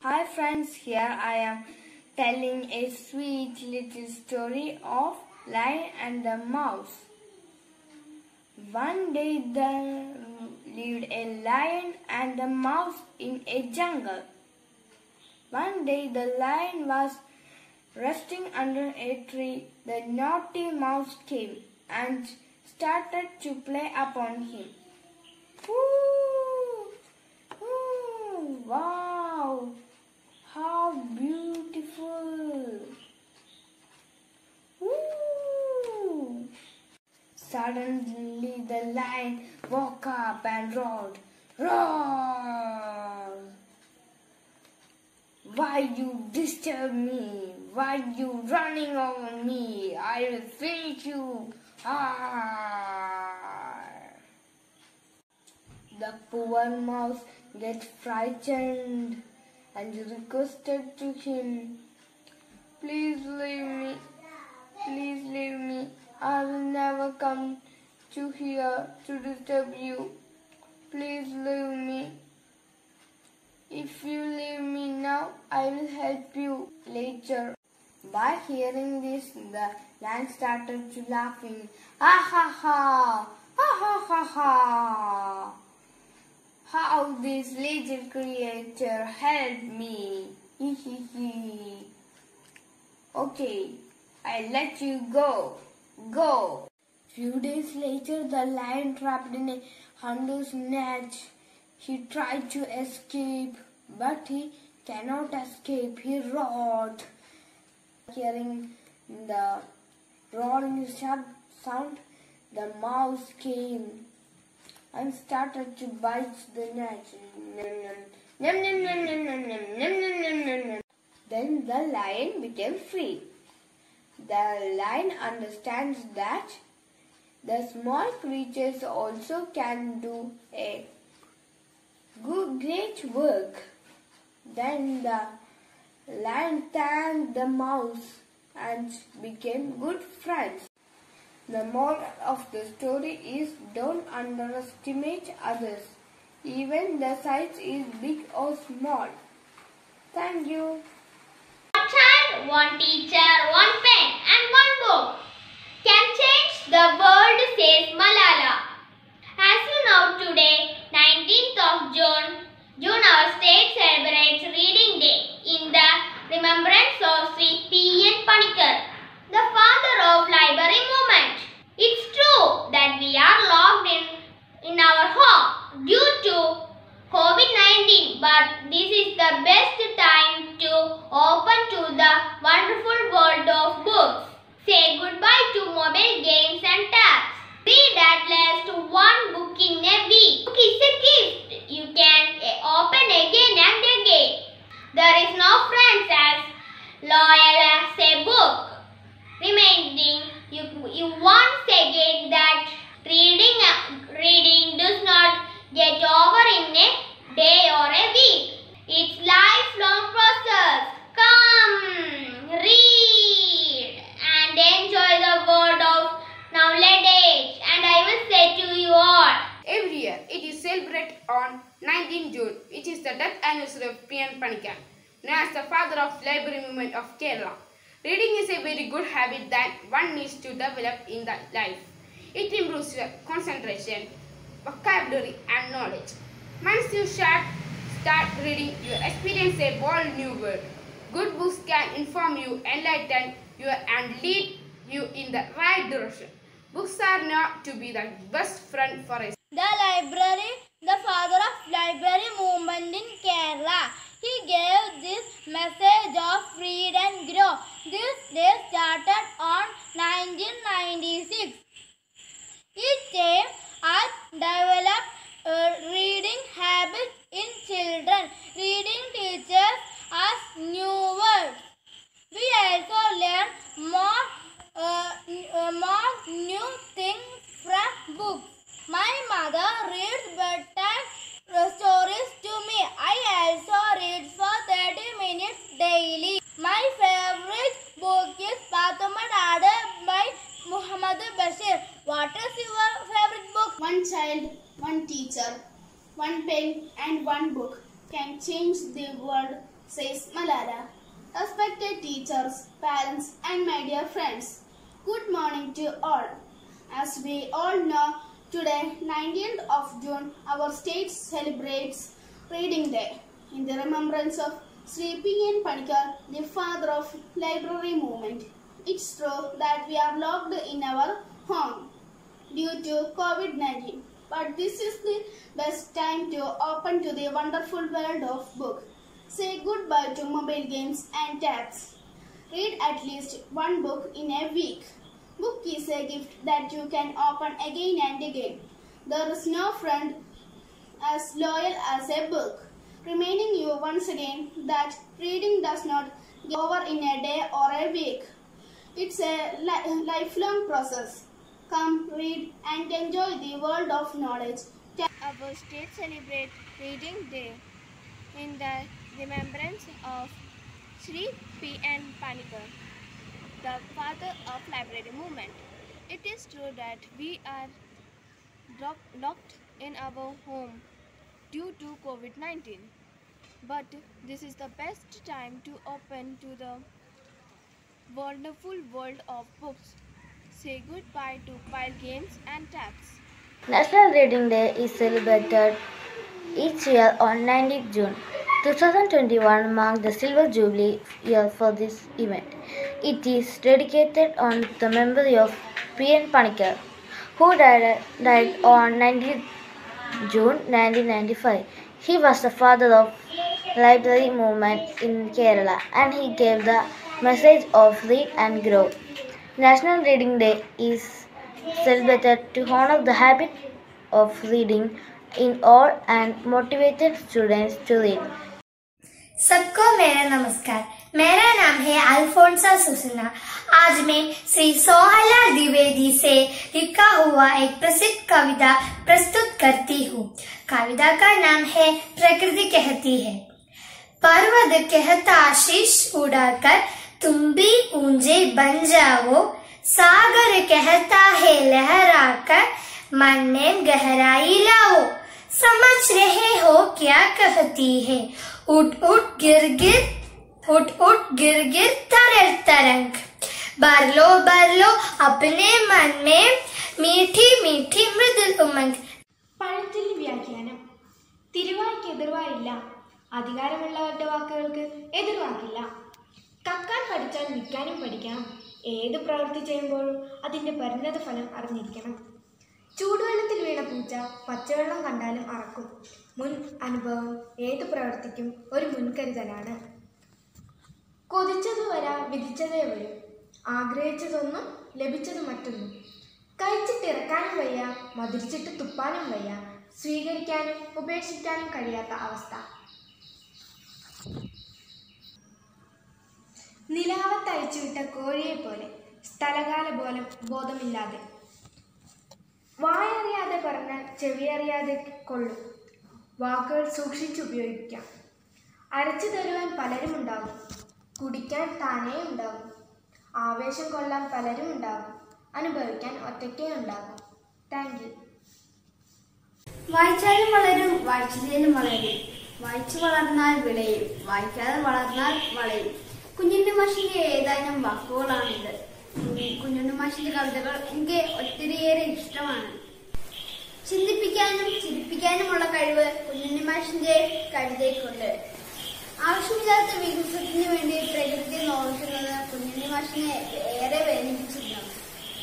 Hi friends, here I am telling a sweet little story of Lion and the Mouse. One day there lived a lion and a mouse in a jungle. One day the lion was resting under a tree. The naughty mouse came and started to play upon him. Wow, how beautiful! Suddenly the lion woke up and roared, Roar! Why you disturb me? Why you running over me? I will finish you. Ah! The poor mouse get frightened and requested to him, Please leave me. Please leave me. I will never come to here to disturb you. Please leave me. If you leave me now, I will help you later. By hearing this, the lion started to laughing. Ha ha ha! Ha ha ha ha! How this little creature helped me! Okay, I let you go. Go! Few days later, the lion trapped in a hunter's net. He tried to escape, but he cannot escape. He roared. Hearing the roaring sound, the mouse came and started to bite the net. Then the lion became free. The lion understands that the small creatures also can do a good, great work. Then the lion thanked the mouse and became good friends. The moral of the story is don't underestimate others, even the size is big or small. Thank you. One child, one teacher, one pen and one book can change the world, says Malala. As you know today, 19th of June, June our state celebrates Reading Day in the remembrance of Sri P. N. Panikar, the father of library movement. That we are locked in, in our home due to COVID-19 but this is the best time to open to the wonderful world of books. Say goodbye to mobile games and tabs. Read at least one book in a week. Book is a gift you can eh, open again and again. There is no friends as loyal as a book. Reminding you, you once again that reading, uh, reading does not get over in a day or a week. It's lifelong process. Come, read and enjoy the world of knowledge. And I will say to you all, Every year, it is celebrated on 19 June, which is the death anniversary of P.N. Panikar, known as the father of library movement of Kerala. Reading is a very good habit that one needs to develop in the life. It improves your concentration, vocabulary, and knowledge. Once you start, start reading, you experience a bold new world. Good books can inform you, enlighten you, and lead you in the right direction. Books are not to be the best friend for us. The library, the father of library movement in Kerala. He gave this message of read and grow. This day started on 1996. Each aim at develop a reading habit in children. Reading teaches us new words. We also learn more, uh, uh, more new things from books. My mother reads bedtime uh, stories to me. I also read for 30 minutes daily. My is Pathuma by Muhammad Bashir. What is your favorite book? One child, one teacher, one pen and one book can change the world says Malala. Respected teachers, parents, and my dear friends, good morning to all. As we all know, today, 19th of June, our state celebrates Reading Day in the remembrance of Sri P. N. Panikar, the father of library movement. It's true that we are locked in our home due to COVID-19. But this is the best time to open to the wonderful world of book. Say goodbye to mobile games and tabs. Read at least one book in a week. Book is a gift that you can open again and again. There is no friend as loyal as a book. Reminding you once again that reading does not get over in a day or a week. It's a li- lifelong process. Come, read, and enjoy the world of knowledge. Our state celebrate Reading Day in the remembrance of Sri P. N. Panikar, the father of library movement. It is true that we are locked in our home due to COVID-19, but this is the best time to open to the wonderful world of books. Say goodbye to pile games and tabs. National Reading Day is celebrated each year on 19th June. 2021 marked the silver jubilee year for this event. It is dedicated on the memory of P. N. Panikar, who died, died on 19th June 1995. He was the father of library movement in Kerala and he gave the message of read and grow. National Reading Day is celebrated to honor the habit of reading in all and motivated students to read. सबको मेरा नमस्कार मेरा नाम है अल्फोंसा सुसना आज मैं श्री सोहनलाल द्विवेदी से लिखा हुआ एक प्रसिद्ध कविता प्रस्तुत करती हूँ कविता का नाम है प्रकृति कहती है पर्वत कहता शीश उड़ाकर तुम भी ऊंचे बन जाओ सागर कहता है लहराकर मन में गहराई लाओ समझ रहे हो क्या कहती है उठ उठ गिर गिर उठ उठ गिर गिर तरल तरंग भर लो भर लो अपने मन में मीठी मीठी मृदुल उमंग പഴത്തിൽ വ്യാഖ്യാനം തിരുവായ്ക്ക് എതിർവായില്ല അധികാരമുള്ളവരുടെ വാക്കുകൾക്ക് എതിർവാക്കില്ല കക്കാൻ പഠിച്ചാൽ നിൽക്കാനും പഠിക്കണം. ഏത് പ്രവൃത്തി ചെയ്യുമ്പോഴും അതിന്റെ പരിണത ഫലം അറിഞ്ഞിരിക്കണം. ചൂടുവെള്ളത്തിൽ വീണ പൂച്ച പച്ചവെള്ളം കണ്ടാലും അറക്കും. മുൻ അനുഭവം ഏത് പ്രവൃത്തിക്കും ഒരു മുൻകരുതലാണ്. കൊതിച്ചത് വരാ വിധിച്ചതേ വരും. ആഗ്രഹിച്ചതൊന്നും ലഭിച്ചത് മറ്റൊന്നും. കഴിച്ചിട്ടിറക്കാനും വയ്യ മധുരിച്ചിട്ട് തുപ്പാനും വയ്യ സ്വീകരിക്കാനും ഉപേക്ഷിക്കാനും കഴിയാത്ത അവസ്ഥ. നിലാവത്തയച്ചുവിട്ട കോഴിയെ പോലെ സ്ഥലകാല ബോലം ബോധമില്ലാതെ. വായറിയാതെ പറഞ്ഞാൽ ചെവിയറിയാതെ കൊള്ളും. വാക്കുകൾ സൂക്ഷിച്ചുപയോഗിക്കാം അരച്ചു തരുവാൻ പലരും ഉണ്ടാകും. കുടിക്കാൻ താനേ ഉണ്ടാകും. ആവേശം കൊള്ളാൻ പലരും ഉണ്ടാകും. അനുഭവിക്കാൻ ഒറ്റയ്ക്കേ ഉണ്ടാകും. താങ്ക് യു വായിച്ചാലും വളരും വായിച്ചില്ലേലും വളരും. വായിച്ചു വളർന്നാൽ വിളയും. വായിക്കാതെ വളർന്നാൽ വളയും. കുഞ്ഞുണ്ണി മാഷിന്റെ ഏതാനും വാക്കുകളാണിത് കുഞ്ഞുണ്ണി മാഷിന്റെ കവിതകൾ എനിക്ക് ഒത്തിരിയേറെ ഇഷ്ടമാണ്. ചിന്തിപ്പിക്കാനും ചിരിപ്പിക്കാനുമുള്ള കഴിവ് കുഞ്ഞുണ്ണി മാഷിന്റെ കവിതയ്ക്കുണ്ട്. ആവശ്യമില്ലാത്ത വികസനത്തിന് വേണ്ടി പ്രകൃതി നോക്കുന്നത് കുഞ്ഞുണ്ണി മാഷിനെ ഏറെ വേദനിപ്പിച്ചിരുന്നു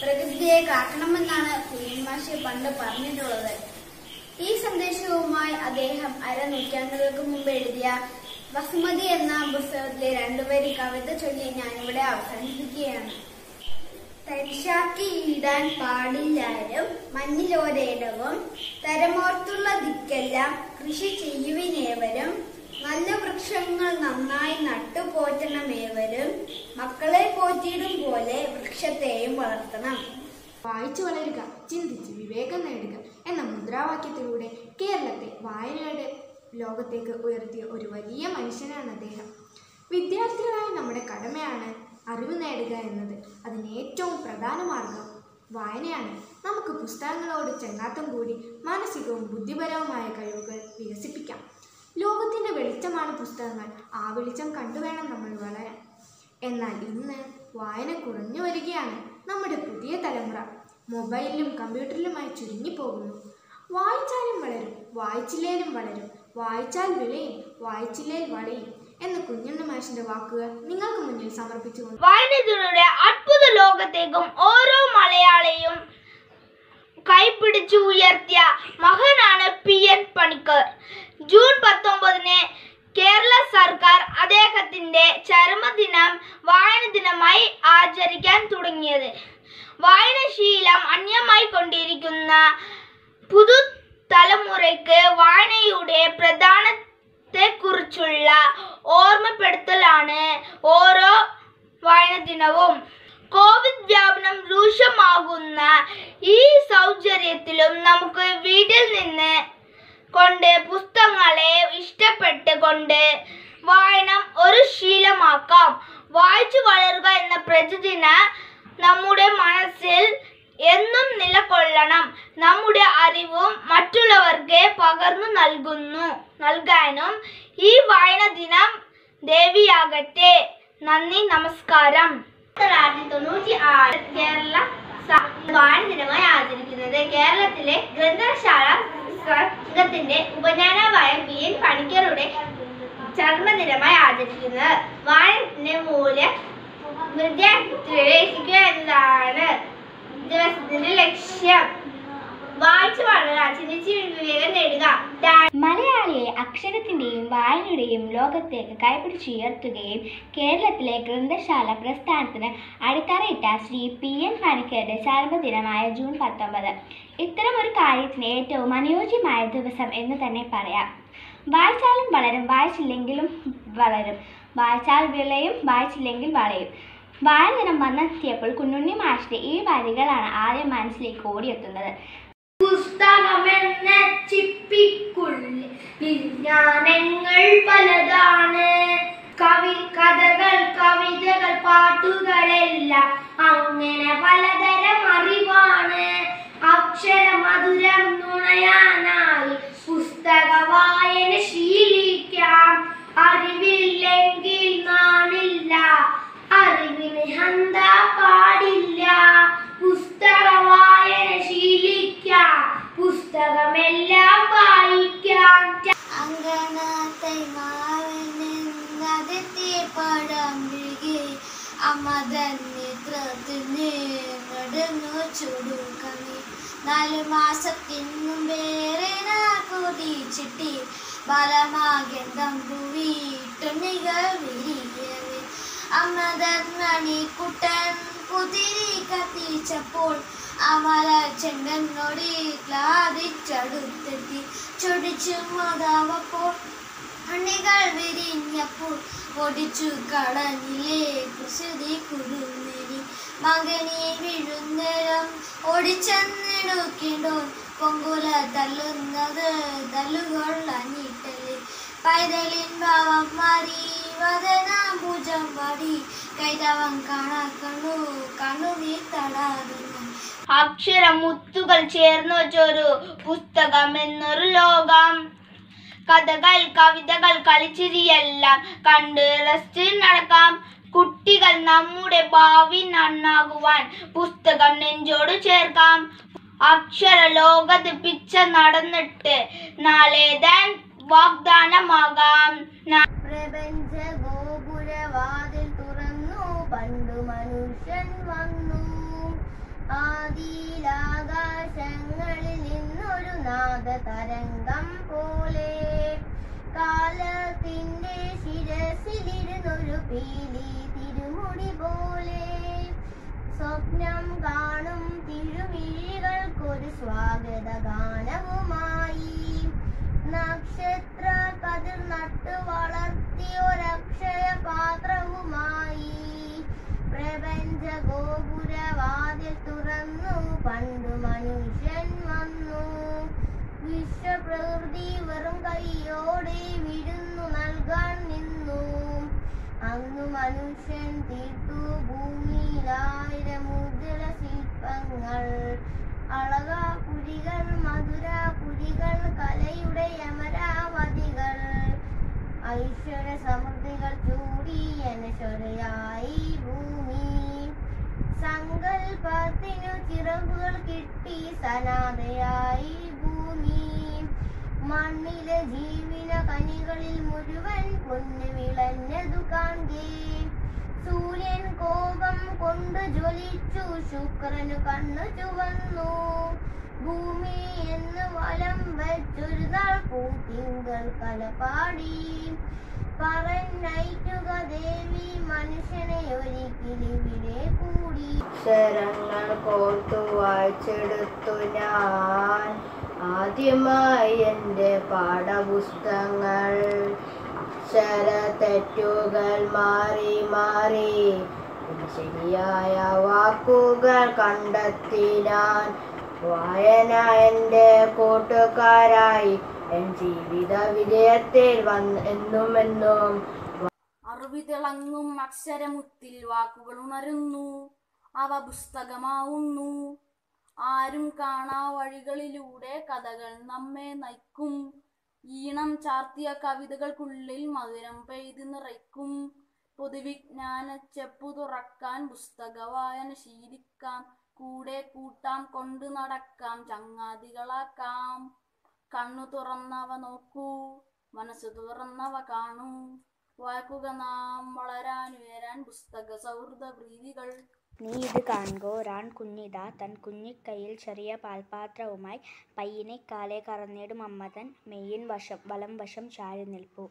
പ്രകൃതിയെ കാക്കണമെന്നാണ് കുഞ്ഞുണ്ണി മാഷ് പണ്ട് പറഞ്ഞിട്ടുള്ളത്. ഈ സന്ദേശവുമായി അദ്ദേഹം അര അരനൂറ്റാണ്ടുകൾക്ക് മുമ്പ് എഴുതിയ വസുമതി എന്ന പുസ്തകത്തിലെ രണ്ടുപേരി കവിത ചൊല്ലി ഞാനിവിടെ അവസാനിപ്പിക്കുകയാണ് തരിശാക്കി ഇടാൻ പാടില്ലാരും മഞ്ഞിലോരേടവും തരമോർത്തുള്ള ദിക്കെല്ലാം കൃഷി ചെയ്യുവിനേവരും നല്ല വൃക്ഷങ്ങൾ നന്നായി നട്ടുപോറ്റണമേവരും മക്കളെ പോറ്റിയിടും പോലെ വൃക്ഷത്തെയും വളർത്തണം. വായിച്ചു വളരുക ചിന്തിച്ച് വിവേകം നേടുക എന്ന മുദ്രാവാക്യത്തിലൂടെ കേരളത്തെ വായനയുടെ ലോകത്തേക്ക് ഉയർത്തിയ ഒരു വലിയ മനുഷ്യനാണ് അദ്ദേഹം. വിദ്യാർത്ഥികളായ നമ്മുടെ കടമയാണ് അറിവ് നേടുക എന്നത്. അതിന് ഏറ്റവും പ്രധാന മാർഗം വായനയാണ്. നമുക്ക് പുസ്തകങ്ങളോട് ചെങ്ങാത്തം കൂടി മാനസികവും ബുദ്ധിപരവുമായ കഴിവുകൾ വികസിപ്പിക്കാം. ലോകത്തിന്റെ വെളിച്ചമാണ് പുസ്തകങ്ങൾ. ആ വെളിച്ചം കണ്ടുവേണം നമ്മൾ വളരാൻ. എന്നാൽ ഇന്ന് വായന കുറഞ്ഞു വരികയാണ് നമ്മുടെ പുതിയ തലമുറ. മൊബൈലിലും കമ്പ്യൂട്ടറിലുമായി ചുരുങ്ങിപ്പോകുന്നു. വായിച്ചാലും വളരും. വായിച്ചില്ലേലും വളരും. വായിച്ചാൽ വിളയും വായിച്ചില്ലേൽ വളയും എന്ന കുഞ്ഞുണ്ണ മാഷിന്റെ വാക്കുകൾ നിങ്ങൾക്ക് മുന്നിൽ സമർപ്പിച്ചുകൊണ്ട് വായനയുടെ അത്ഭുത ലോകത്തേക്കും ഓരോ മലയാളിയും കൈപിടിച്ചു ഉയർത്തിയ മകനാണ് പി എൻ പണിക്കർ. ജൂൺ പത്തൊമ്പതിന് കേരള സർക്കാർ അദ്ദേഹത്തിന്റെ ചരമദിനം വായന ദിനമായി ആചരിക്കാൻ തുടങ്ങിയത്. വായനശീലം അന്യമായി കൊണ്ടിരിക്കുന്ന പുതു തലമുറയ്ക്ക് വായനയുടെ പ്രധാനത്തെക്കുറിച്ചുള്ള ഓർമ്മപ്പെടുത്തലാണ് ഓരോ വായന ദിനവും. കോവിഡ് വ്യാപനം രൂക്ഷമാകുന്ന ഈ സൗചര്യത്തിലും നമുക്ക് വീട്ടിൽ നിന്ന് കൊണ്ട് പുസ്തകങ്ങളെ ഇഷ്ടപ്പെട്ട് കൊണ്ട് വായന ഒരു ശീലമാക്കാം. വായിച്ചു വളരുക എന്ന പ്രതിദിന നമ്മുടെ മനസ്സിൽ എന്നും നിലകൊള്ളണം. നമ്മുടെ അറിവും മറ്റുള്ളവർക്ക് പകർന്നു നൽകുന്നു. നൽകാനും ഈ വായന ദിനം ദേവിയാകട്ടെ. നന്ദി നമസ്കാരം. ആയിരത്തി തൊണ്ണൂറ്റി ആറ് കേരള വായന ദിനമായി ആചരിക്കുന്നത്. കേരളത്തിലെ ഗ്രന്ഥശാല സംഘത്തിന്റെ ഉപജ്ഞാനമായ പി. എൻ. പണിക്കറുടെ ചർമ്മദിനമായി ആചരിക്കുന്നത്. വായനത്തിന്റെ മൂല്യം വിദ്യാർത്ഥികളെ എത്തിക്കുക എന്നതാണ്. ദിവസത്തിന്റെ ലക്ഷ്യം. വായിച്ചു വളരുക ചിന്തിച്ച് നേടുക. മലയാളിയെ അക്ഷരത്തിന്റെയും വായനയുടെയും ലോകത്തേക്ക് കൈപിടിച്ചുയർത്തുകയും കേരളത്തിലെ ഗ്രന്ഥശാല പ്രസ്ഥാനത്തിന് അടിത്തറയിട്ട ശ്രീ പി എൻ പണിക്കരുടെ ചരമദിനമായ ജൂൺ പത്തൊമ്പത്. ഇത്തരമൊരു കാര്യത്തിന് ഏറ്റവും അനുയോജ്യമായ ദിവസം എന്ന് തന്നെ പറയാം. വായിച്ചാലും വളരും വായിച്ചില്ലെങ്കിലും വളരും. വായിച്ചാൽ വിളയും വായിച്ചില്ലെങ്കിൽ വളയും. വായന ദിനം വന്നെത്തിയപ്പോൾ കുഞ്ഞുണ്ണി മാഷിന്റെ ഈ വരികളാണ് ആദ്യം മനസ്സിലേക്ക് ഓടിയെത്തുന്നത്. പുസ്തകമെന്ന പലതാണ്. കവി കഥകൾ കവിതകൾ പാട്ടുകളെല്ലാം അങ്ങനെ പലതരം അറിവാണ്. അക്ഷരമധുരം നുണയാനായി പുസ്തക വായന ശീലിക്കാം. അറിവില്ലെങ്കിൽ നാണില്ല. അറിവിന് ഹന്ത പാടില്ല പുസ്തക വായന ശീലിക്കാം. പുസ്തകമെല്ലാം വായിക്കാം. അങ്കണത്തെ നടന്നു മാസത്തിനും വേറെ അമ്മ ധർമ്മണി കുട്ടൻ കുതിരി കത്തിച്ചപ്പോൾ അമല ചെണ്ടനോടി ക്ലാദിച്ചടുത്തെത്തി ചൊടിച്ചു മാതാവപ്പോൾ അണികൾ വിരിഞ്ഞപ്പോൾ ഒടിച്ചു കളഞ്ഞില്ലേ കുസൃതി കുടുന്നേരി മകനെ വിഴുന്നേരം ഓടിച്ചെന്നിടുക്കിണ്ടോ പൊങ്കുല തല്ലുന്നത് തല്ലുകൾ പൈതലിൻ ഭാവം മാറി വദനാം മുത്തുകൾ ചേർന്ന് വെച്ചൊരു പുസ്തകം എന്നൊരു ലോകം. കഥകൾ കവിതകൾ കളിച്ചിരിയെല്ലാം കണ്ട് റെസ്റ്റിൽ നടക്കാം. കുട്ടികൾ നമ്മുടെ ഭാവി നന്നാകുവാൻ പുസ്തകം നെഞ്ചോട് ചേർക്കാം. അക്ഷര ലോകത്ത് പിച്ച നടന്നിട്ട് നാളേതാൻ വാഗ്ദാനമാകാം. നിന്നൊരു തരംഗം പോലെ. കാലത്തിന്റെ ശിരസിലിരുന്നൊരു പീലി തിരുമുടി പോലെ. സ്വപ്നം കാണും തിരുമിഴികൾക്കൊരു വിശ്വപ്രകൃതി വെറും കൈയോടെ വിഴുന്നു നൽകാൻ നിന്നു. അന്നു മനുഷ്യൻ തീർത്തു ഭൂമിയിലായിരം ഉജ്ജ്വല ശില്പങ്ങൾ അളക കുഴികൾ മധുര കുഴികൾ കലയുടെ അമരാവതികൾ. ഐശ്വര്യ സമൃദ്ധികൾ ചൂടി അനശ്വരയായി ഭൂമി. സങ്കൽപ്പത്തിനു ചിറകുകൾ കിട്ടി സനാതയായി ഭൂമി. മണ്ണിലെ ജീവിന കനികളിൽ മുഴുവൻ പൊന്നു വിളഞ്ഞതു കാണേ സൂര്യൻ കോപം കൊണ്ട് ജ്വലിച്ചു ശുക്രനു കണ്ണു ചുവന്നു. ഭൂമി എന്ന് വലം വെച്ചൊരു നാൾ പൂത്തിങ്കൾ കലപാടി പറഞ്ഞയക്കുക ദേവി മനുഷ്യനെ ഒരിക്കലിവിടെ കൂടി. ശരങ്ങൾ കോർത്തു വായിച്ചെടുത്തു ഞാൻ. ആദ്യമായി എന്റെ പാഠപുസ്തകങ്ങൾ അക്ഷര തെറ്റുകൾ മാറി. മാറി ശരിയായ വാക്കുകൾ കണ്ടെത്തി ഞാൻ വായന എന്റെ കൂട്ടുകാരായി. എൻ ജീവിത വിജയത്തിൽ വന്ന് എന്നും എന്നും അറിവിതിളങ്ങും അക്ഷരമുത്തിൽ വാക്കുകൾ ഉണരുന്നു. അവ പുസ്തകമാവുന്നു. ആരും കാണാ വഴികളിലൂടെ കഥകൾ. നമ്മെ നയിക്കും. ഈണം ചാർത്തിയ കവിതകൾക്കുള്ളിൽ മധുരം പെയ്ത് നിറയ്ക്കും. പൊതുവിജ്ഞാന ചെപ്പു തുറക്കാൻ പുസ്തക വായന ശീലിക്കാം. കൂടെ കൂട്ടാം കൊണ്ടു നടക്കാം ചങ്ങാതികളാക്കാം. കണ്ണു തുറന്നവ നോക്കൂ മനസ്സ് തുറന്നവ കാണൂ. വായിക്കുക നാം വളരാൻ ഉയരാൻ പുസ്തക സൗഹൃദ പ്രീതികൾ. നീ ഇത് കാണുമ്പോൾ ഒരാൺ കുഞ്ഞിതാ തൻ കുഞ്ഞിക്കൈയിൽ ചെറിയ പാൽപാത്രവുമായി പയ്യനെ കാലേ കറന്നിടും അമ്മതൻ മെയ്യിൻ വശം വലം വശം ചാരി നിൽപ്പു.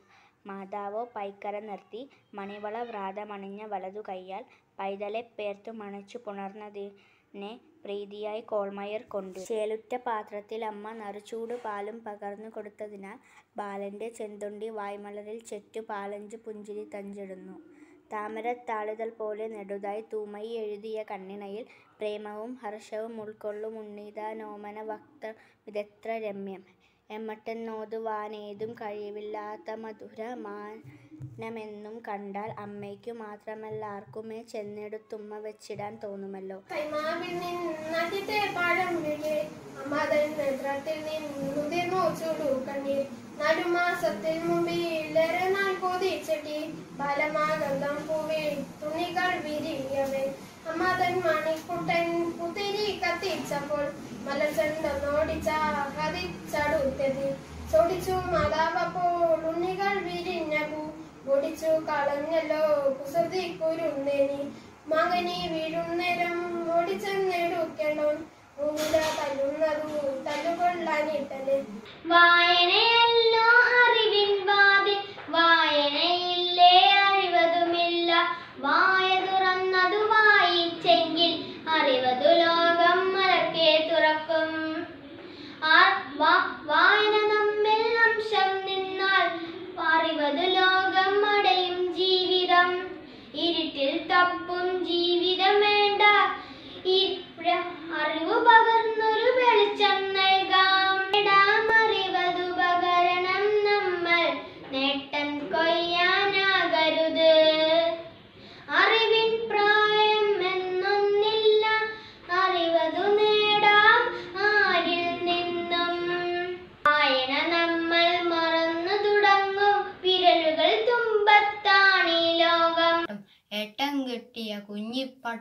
മാതാവോ പൈക്കര നിർത്തി മണിവള വ്രാതമണിഞ്ഞ വലതു കൈയാൽ പൈതലെ പേർത്തു മണച്ചു പുണർന്നതിനെ പ്രീതിയായി കോൾമയർ കൊണ്ടു. ചേലുറ്റ പാത്രത്തിൽ അമ്മ നറുചൂട് പാലും പകർന്നു കൊടുത്തതിനാൽ ബാലന്റെ ചെന്തുണ്ടി വായ്മലരിൽ ചെറ്റു പാലഞ്ചു പുഞ്ചിരി തഞ്ചിടുന്നു. താമരത്താളുകൾ പോലെ നെടുതായി തൂമൈ എഴുതിയ കണ്ണിണയിൽ പ്രേമവും ഹർഷവും ഉൾക്കൊള്ളും ഉണ്ണീത നോമന വക്ത. വിദഗ്ധ രമ്യം. എമ്മട്ടെന്നോതുവാനേതും കഴിവില്ലാത്ത മധുര മാനമെന്നും കണ്ടാൽ അമ്മയ്ക്കു മാത്രമല്ല ആർക്കുമേ ചെന്നെടുത്തുമ്മ വെച്ചിടാൻ തോന്നുമല്ലോ. കൈമാവിൽ നിന്നു ചൂടു വിളി അമ്മതൻ നേത്രത്തിൽ നിന്നുതിർന്നു ചുടു കണ്ണീർ. നടുമാസത്തിൽ മുമ്പിലേറെ നാൾ കൊതിച്ചെട്ടി. ബാലമാകന്തം പൂവിൽ തുണികൾ വിരിയവേ അമ്മതൻ മണിക്കുട്ടൻ പുതിരി കത്തിച്ചപ്പോൾ മലച്ചെണ്ടോടിച്ച കതിച്ചടുത്തതി ചൊടിച്ചു മാതാവപ്പോൾ ഉണ്ണികൾ വിരിഞ്ഞ പൂ ഒടിച്ചു കളഞ്ഞല്ലോ കുസൃതി കുരുന്നേനി. മകനി വീഴുന്നേരം ഓടിച്ചെന്നെടുക്കണോ വായനയല്ലോ അറിവിൻ വാതിൽ വായനയില്ലേ അറിവതുമില്ല. വായ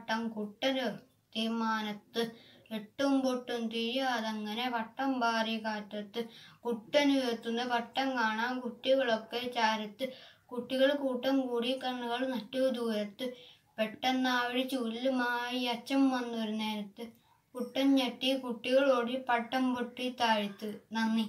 കുഞ്ഞിപ്പട്ടം കുട്ടരു തീരുമാനത്ത് എട്ടും പൊട്ടും തിരിയാതങ്ങനെ വട്ടം പാറി കാറ്റത്ത്. കുട്ടനുയർത്തുന്ന വട്ടം കാണാൻ കുട്ടികളൊക്കെ ചാരത്ത്. കുട്ടികൾ കൂട്ടം കൂടി കണ്ണുകൾ നറ്റു ദൂരത്ത്. പെട്ടെന്നാവഴി ചുല്ലുമായി അച്ഛൻ വന്നൊരു നേരത്ത്. കുട്ടൻ ഞെട്ടി കുട്ടികളോടി പട്ടം പൊട്ടി താഴ്ത്ത്. നന്ദി.